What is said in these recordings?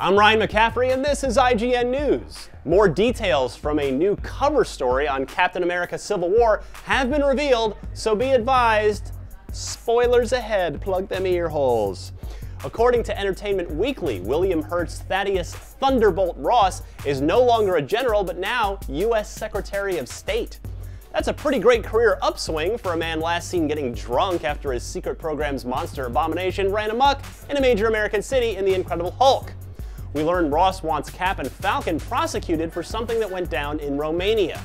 I'm Ryan McCaffrey, and this is IGN News. More details from a new cover story on Captain America Civil War have been revealed, so be advised. Spoilers ahead, plug them ear holes. According to Entertainment Weekly, William Hurt's Thaddeus Thunderbolt Ross is no longer a general, but now U.S. Secretary of State. That's a pretty great career upswing for a man last seen getting drunk after his secret program's monster abomination ran amok in a major American city in The Incredible Hulk we learn Ross wants Cap and Falcon prosecuted for something that went down in Romania.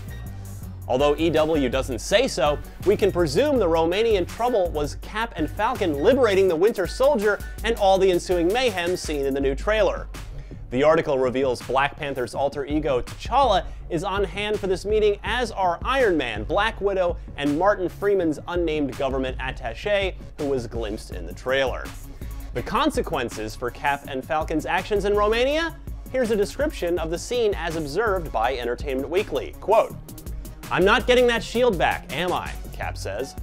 Although EW doesn't say so, we can presume the Romanian trouble was Cap and Falcon liberating the Winter Soldier and all the ensuing mayhem seen in the new trailer. The article reveals Black Panther's alter ego T'Challa is on hand for this meeting, as are Iron Man, Black Widow, and Martin Freeman's unnamed government attaché, who was glimpsed in the trailer. The consequences for Cap and Falcon's actions in Romania? Here's a description of the scene as observed by Entertainment Weekly. Quote, I'm not getting that shield back, am I? Cap says.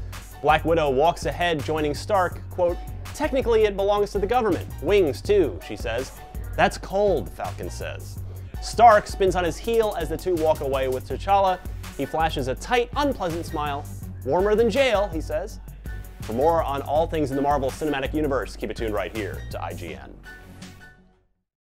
Black Widow walks ahead, joining Stark. Quote, technically it belongs to the government. Wings too, she says. That's cold, Falcon says. Stark spins on his heel as the two walk away with T'Challa. He flashes a tight, unpleasant smile. Warmer than jail, he says. For more on all things in the Marvel Cinematic Universe, keep it tuned right here to IGN.